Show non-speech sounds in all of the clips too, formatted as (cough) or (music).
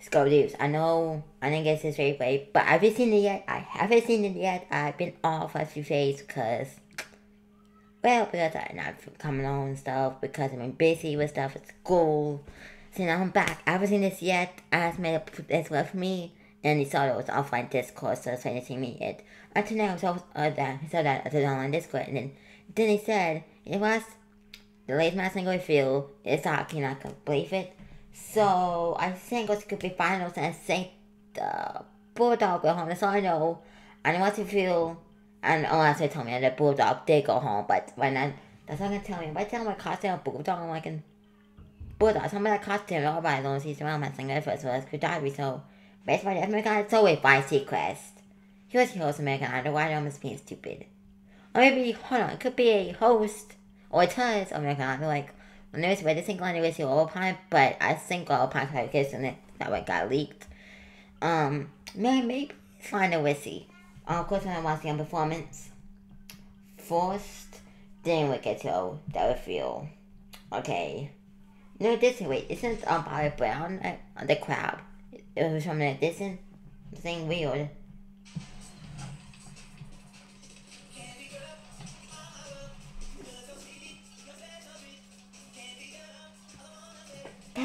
Scotus. I know I didn't get this away, but I haven't seen it yet. I haven't seen it yet. I've been off a few days because, well, because I'm not coming on and stuff, because I've been busy with stuff at school. So now I'm back. I haven't seen this yet. I just made up this with me, and he saw it was offline Discord, so it's trying to see me it. Until now, so uh, that he saw that it's online Discord, and then then he said it was the late mass single feel. It's talking. I can believe it. So I think it's could be finals and I think the Bulldog go home. All I know. I what to feel. And unless they tell me that Bulldog did go home, but when I that's not gonna tell me. If I tell my costume Bulldog, I'm like Bulldog. Some of that costume, everybody don't see some my singer first was could die so basically American it's always by Seacrest. He was the of American Idol, why am I being stupid? Or maybe hold on, it could be a host or it does American Idol like Ready to think on the video all time, but I think all time because it that way got leaked. Um, maybe, maybe find a Wissy. Uh, of course, when I watch the performance, first, then we get to that would feel okay. No, this wait, isn't um Bobby Brown uh, the crowd? It was from the distance. Thing weird.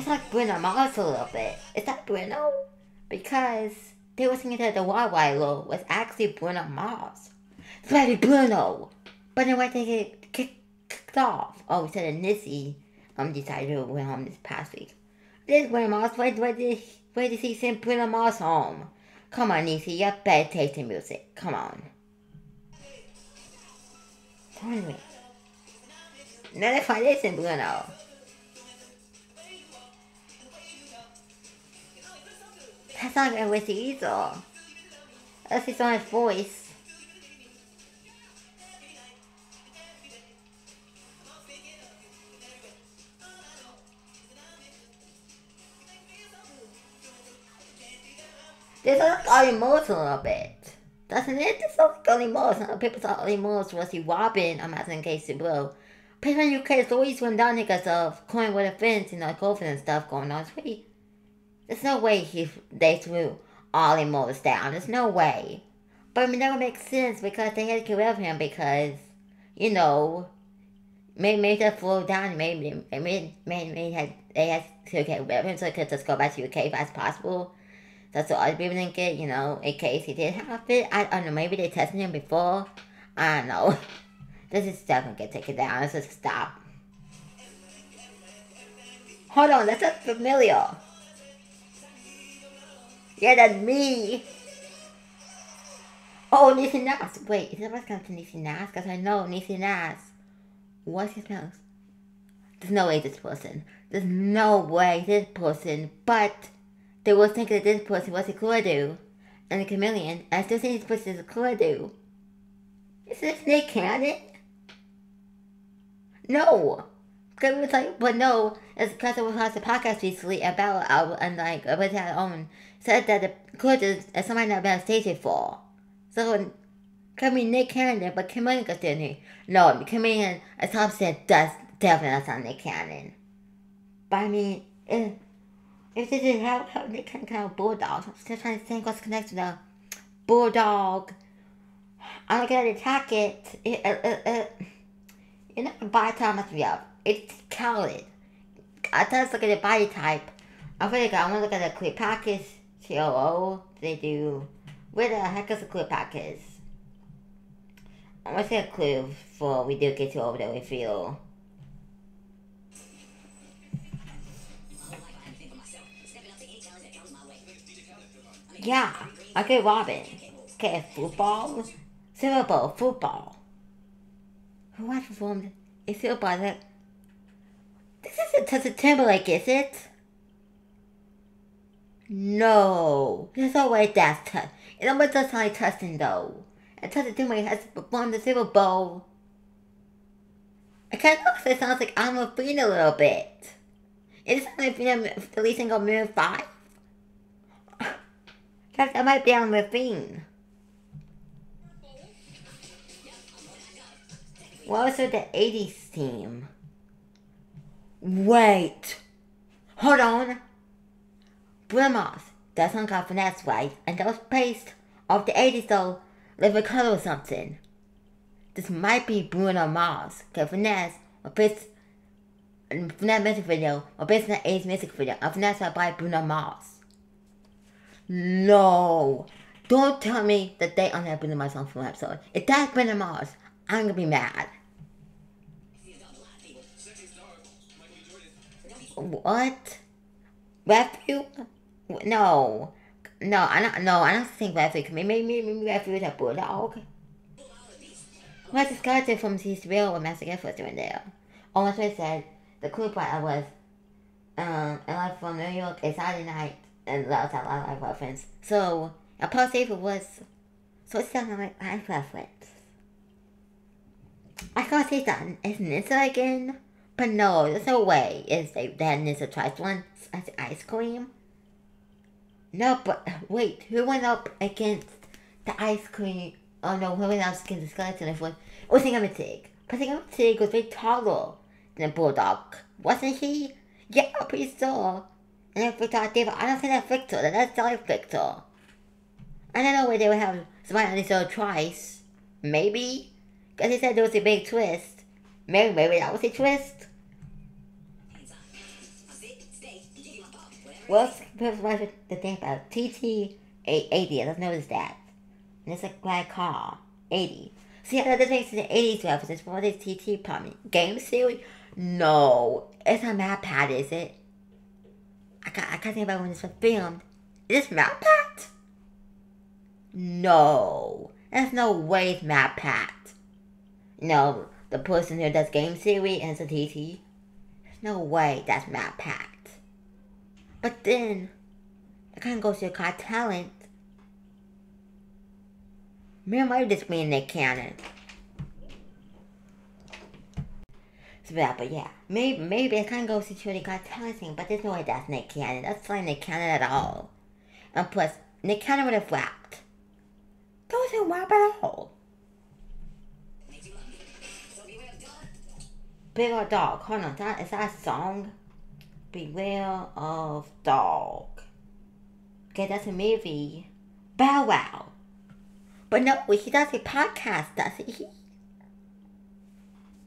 That's like Bruno Mars a little bit. Is that Bruno? Because they were thinking that the Wildwire was actually Bruno Mars. It's really Bruno. But then when they get kicked, off, oh, we said Niecy um, decided to go home this past week. This Bruno Mars, where, did, where did he send Bruno Mars home? Come on, Niecy, you have better taste in music. Come on. Tell me. Now that's why listen, Bruno. That's not good with either. That's his own voice. This looks Olly Murs a bit. Doesn't it? This looks Olly Murs. People thought Murs was Robin. I'm asking Casey Blue. People in UK is always went down because of coin with a fence and like COVID and stuff going on. It's pretty there's no way he they threw Olly Murs down. There's no way. But I mean, that would make sense because they had to get rid of him because, you know, maybe, maybe they flew down. Maybe maybe maybe, maybe had, they had to get rid of him so he could just go back to UK if that's possible. That's what other people didn't get, you know, in case he did have it. I don't know. Maybe they tested him before. I don't know. (laughs) This is definitely get taken down. Let's just stop. Hold on, that's not familiar. Yeah, that's me. Oh, Niecy Nash. Wait, is what's coming to Niecy Nash? Because I know Niecy Nash. What's his nose? There's no way this person. There's no way this person. But they will think that this person was a Cluedo. And a chameleon. I still think this person is a Cluedo. Is this Nick Cannon? No. Because it was like, but no, it's because I was watching a podcast recently about our, and like, about our own said that the court is somebody not been stated for. So, coming Nick Cannon, but Chameleon got in here. No, Chameleon, as Tom said, does definitely not Nick Cannon. But I mean, if, if this is how, how Nick Cannon kind of bulldog, I'm still trying to think what's connected to the bulldog. I'm gonna attack it. It, it, it, it you know, by the I up, it's colored. I just look at the body type. I feel like I want to look at the clear package TOO, they do. Where the heck is the clue package? I'm gonna say a clue for we do get to over there we feel. Yeah, okay, Robin. Okay, football? Super Bowl, football. Who has performed? Is football that? This isn't Justin Timberlake, is it? No, no way that's Tut. It almost does sound like Tustin though. And Tustin Timberlake has performed the Super Bowl. I kind of also sounds like I'm a Fiend a little bit. It sounds like Fiend releasing on Moon 5. (laughs) That, that might be on the Fiend. What was with the 80s team? Wait. Hold on. Bruno Mars. That song got finesse right, and that was based off the 80s though, Live Color or something. This might be Bruno Mars, because finesse was based in that music video, or based on the 80s music video, and finesse by Bruno Mars. No! Don't tell me that they only have Bruno Mars on from episode. If that's Bruno Mars, I'm gonna be mad. What? Refuge? No. No, I don't no, I don't think Refuge. Maybe maybe, maybe Refuge is a bulldog. What's the skeleton from Seas Real with Master was doing there? Oh, what I said the cool part was um a lot from New York, a Saturday night and lots of lot of reference. So a Safer was so it's something like my reference. I can't say that it's Nissa again. But no, there's no way is they that Nissa tries one as ice cream. No, but wait, who went up against the ice cream? Oh no, who went up against the skeleton? It was Thingamajig. But Thingamajig was way taller than Bulldog, wasn't he? Yeah, pretty sure. And if we thought David, I don't think that's Victor. That's not Victor. I don't know where they would have somebody on this show twice. Maybe, because he said there was a big twist. Maybe, maybe that was a twist. Well, What's the thing about TT 80? Let's notice that. And it's a black car. 80. See how that makes the 80s reference for this TT probably game series? No. It's not MatPat, is it? I can't, I can't think about when this was filmed. Is this MatPat? No. There's no way it's MatPat. No, the person who does game series and TT. There's no way that's MatPat. But then, it kind of goes to your talent. Me and my just being Nick Cannon. So yeah, but yeah, maybe maybe it kind of goes to your got talent thing, but there's no way that's Nick Cannon. That's not Nick Cannon at all. And plus, Nick Cannon would have rapped. Doesn't rap at all. Big dog. Hold on, that is that a song? Beware of Dog. Okay, that's a movie. Bow Wow. But no, he does a podcast, does he?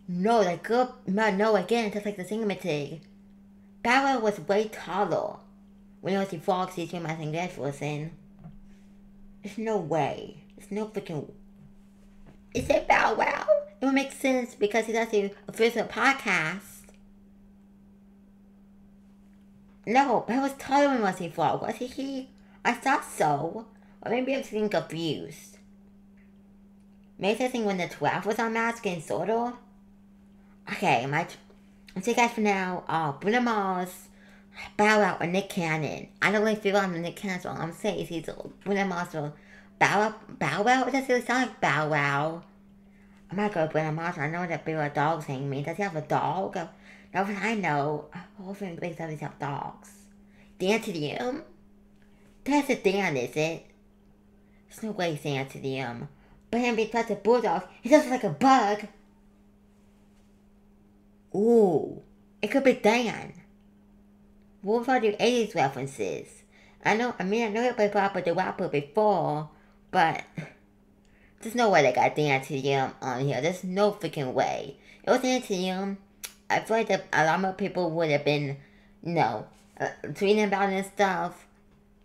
No, like girl, no, again, just like the Thingamajig. Bow Wow was way taller when he was the Fox teaching my English was in. There's no way. There's no freaking. Is it Bow Wow? It would make sense because he does a official podcast. No, but was when was for? Was he? I thought so. Or maybe I'm getting confused. Maybe I think when the 12 was on mask and sort of. Okay, my. I'll take guys for now. Uh, Bruno Mars, Bow Wow, or Nick Cannon. I don't really feel I'm Nick Cannon, so I'm saying he's Bruno Mars or Bow Wow. Bow Wow? It doesn't really sound like Bow Wow. I might go with a Mars. I know that Bill a dog thing means. Does he have a dog? Now, what I know, things big studies have dogs. Dan to them? That's a Dan, is it? There's no way it's Dan to them. But him being such a bulldog, he looks like a bug. Ooh, it could be Dan. What about your 80s references? I know, I mean, I know was brought up the rapper before, but there's no way they got to them on here. There's no freaking way. It was to I feel like a lot more people would have been, you know, uh, tweeting about it and stuff,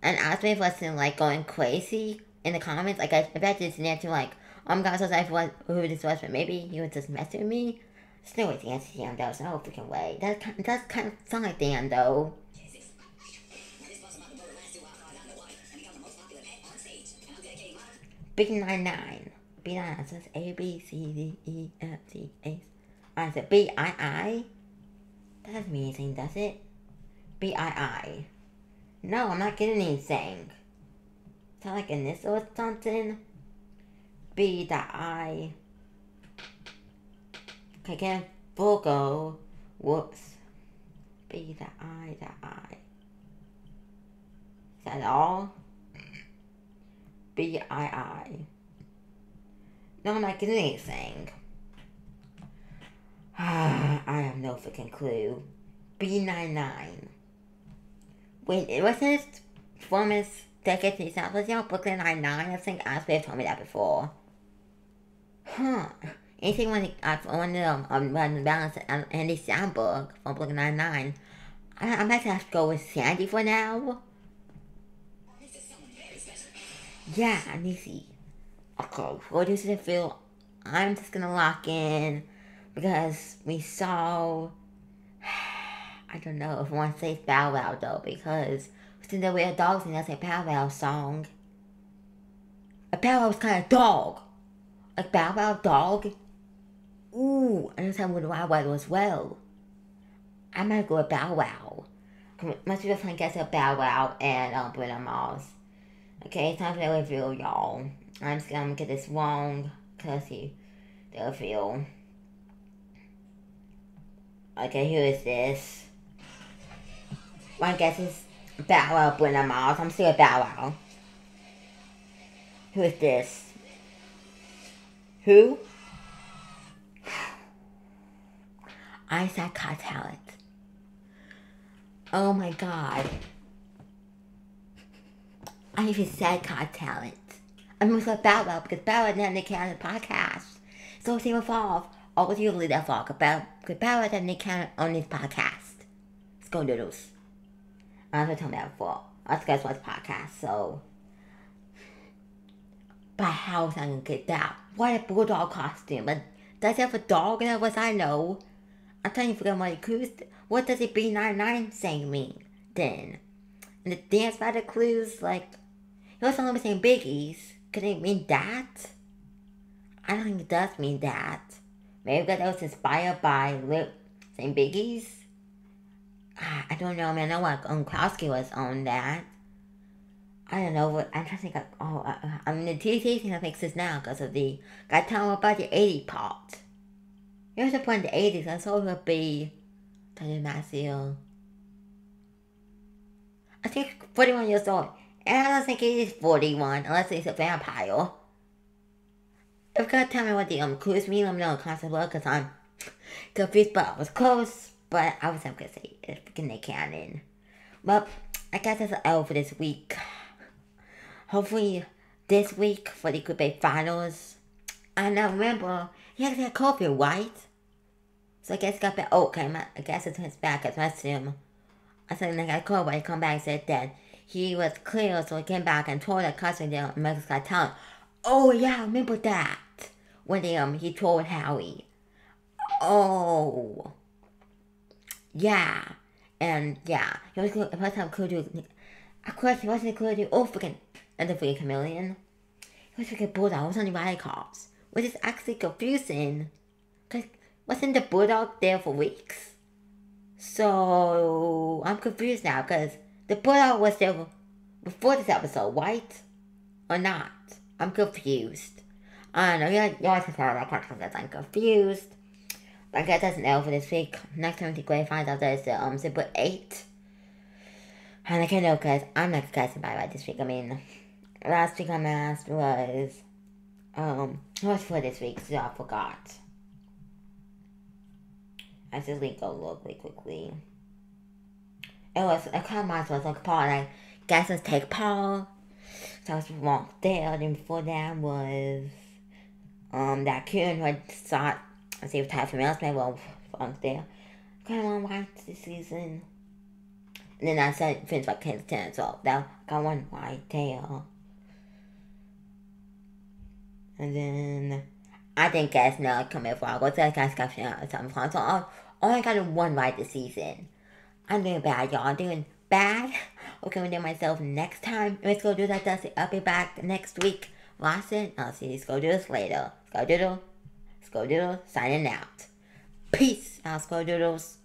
and asked me if I wasn't like going crazy in the comments. Like I, bet it's to like, oh my god, so sorry for who this was, but maybe he was just messing with me. There's no way to answer him. There's no freaking way. That does kind of sound like Dan though. Big nine nine. B nine says A B C D E F G H I said B I I. That doesn't mean anything, does it? B I I. No, I'm not getting anything. Sound like in this or something? B the I. Okay, again, go. Whoops. B the I the I. Is that all? B I I. No, I'm not getting anything. (sighs) I have no freaking clue. B99. Wait, it wasn't it former decade to South was know Brooklyn Nine Nine? I think Ashley told me that before. Huh. Anything when I wanted um um run balance um, Andy Samberg from Brooklyn Nine Nine. I I might have to go with Sandy for now. Yeah, Niecy. Okay, what does it feel? I'm just gonna lock in because we saw. (sighs) I don't know if I want to say Bow Wow though because since there were dogs and that's a Bow Wow song. A Bow Wow was kind of dog, Like Bow Wow dog. Ooh, I know someone with Wow Wow as well. I might go with Bow Wow. Most people think it's a Bow Wow and um, Bruno Mars. Okay, it's time for the reveal, y'all. I'm just gonna get this wrong because he the reveal. Okay, who is this? My guess is Bow Wow Bruno Mars. I'm still Bow Wow. Who is this? Who? (sighs) Isaac Talent. Oh my god. I even said Got Talent. I almost said Bow Wow because Bow Wow didn't count the podcast. So they evolve. Always usually that fall about because Bow Wow didn't count on this podcast. Skull Doodles. I was talking about before. I was guys watch podcast, so but how was I gonna get that? What a bulldog costume. But does it have a dog in it? What I know? I'm trying to out what clues. What does it B99 saying mean then? And the dance by the clues, like, it was only saying biggies. Could it mean that? I don't think it does mean that. Maybe because it was inspired by Lip saying biggies? Ah, I don't know, man. I know what Unkowski was on that. I don't know what I'm trying to think. Of, oh, uh, I mean the TT thing that makes this now because of the. Tell me about the 80 part. Was a point in the 80s. I thought it would be. Tony Matthew. I think 41 years old. And I don't think he's 41 unless he's a vampire. If could tell me what the um clues mean, let me know in comments below because I'm confused, but I was close. But I was not gonna say it's in the canon. Well, I guess that's all for this week. Hopefully, this week for the Group A finals. And I remember he to get COVID, right? So I guess got back. Oh, okay, my, I guess it's his back. I him. I said I got COVID. He come back and said that he was clear, so he came back and told the cousin that America's Got Talent. Oh yeah, I remember that when they, um he told Howie. Oh. Yeah. And yeah, he was the first time could do. Of course, he wasn't could. Oh, freaking, and the freaking chameleon. He was freaking bulldog. On the cops, which is actually confusing. Cause wasn't the bulldog there for weeks? So I'm confused now because the bulldog was there before this episode, right? Or not? I'm confused. I don't know. You guys can tell that I'm confused. I guess that's an L for this week. Next time the great finds out that it's the um Zipper 8. And I can't know because I'm not guessing by right this week. I mean, last week I asked was, um, what's for this week? So I forgot. I just link go look really quickly. It was, I kind of might as well like Paul, and I guess let's take Paul. So I was wrong there. Then before that was, um, that kid who had thought I see if Ty from Elsewhere well on there. Kind of want to watch this season. And then I said finished by Kansas Ten, so that got one right there. And then I think guys now coming for I go to that guy's got something fun. So I only got one right this season. I'm doing bad, y'all. I'm doing bad. (laughs) Okay, I'm doing myself next time. Let's go do that. It. I'll be back next week. Lawson, I'll see you. Let's go do this later. Let's go do Doodle signing out. Peace out, Doodles.